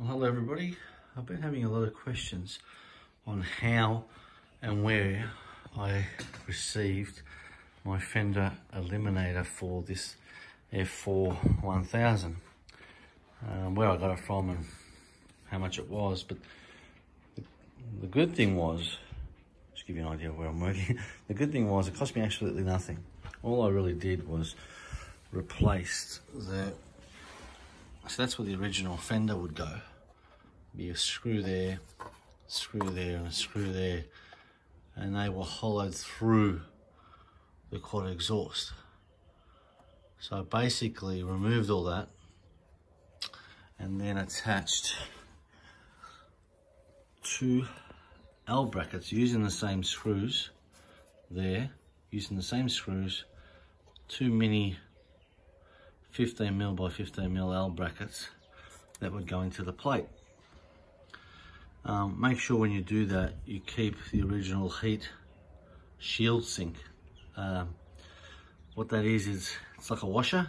Well, hello everybody. I've been having a lot of questions on how and where I received my fender eliminator for this F4 1000. Um, where I got it from and how much it was, but the, the good thing was, just give you an idea of where I'm working, the good thing was it cost me absolutely nothing. All I really did was replaced the so that's where the original fender would go. Be a screw there, screw there, and a screw there. And they were hollowed through the quad exhaust. So I basically removed all that and then attached two L brackets using the same screws there, using the same screws, two mini 15 mil by 15 mil L brackets that would go into the plate. Um, make sure when you do that you keep the original heat shield sink. Um, what that is is it's like a washer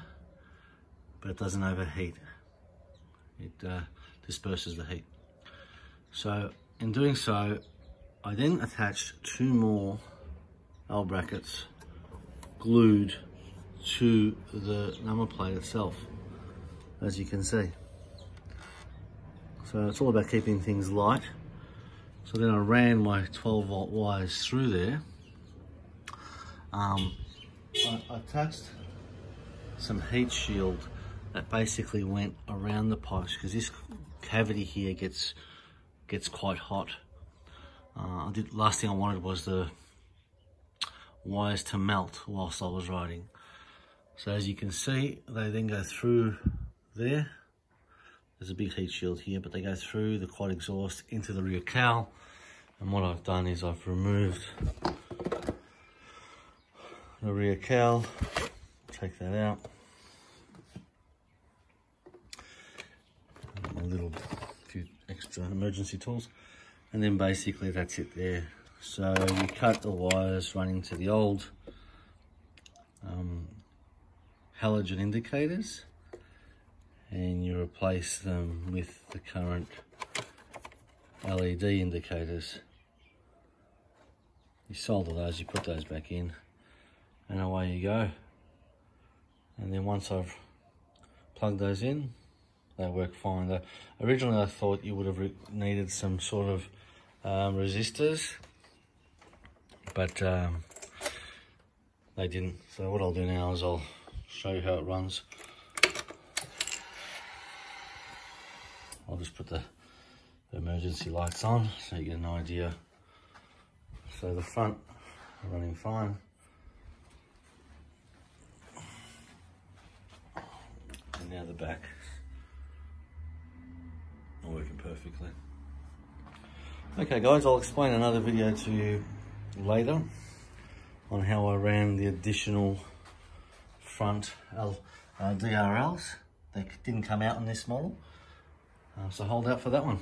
but it doesn't overheat. It uh, disperses the heat. So in doing so I then attached two more L brackets glued to the number plate itself, as you can see. So it's all about keeping things light. So then I ran my 12 volt wires through there. Um, I, attached some heat shield that basically went around the pipes because this cavity here gets gets quite hot. Uh, I did, last thing I wanted was the wires to melt whilst I was riding. So as you can see, they then go through there. There's a big heat shield here, but they go through the quad exhaust into the rear cowl. And what I've done is I've removed the rear cowl, take that out. A little few extra emergency tools. And then basically that's it there. So you cut the wires running to the old um, halogen indicators and you replace them with the current LED indicators. You solder those, you put those back in and away you go. And then once I've plugged those in, they work fine. originally I thought you would have needed some sort of um, resistors, but um, they didn't. So what I'll do now is I'll show you how it runs. I'll just put the, emergency lights on so you get an idea. So the front running fine. And now the back working perfectly. Okay guys, I'll explain another video to you later on how I ran the additional front L, uh, DRLs. They didn't come out in this model. Uh, so hold out for that one.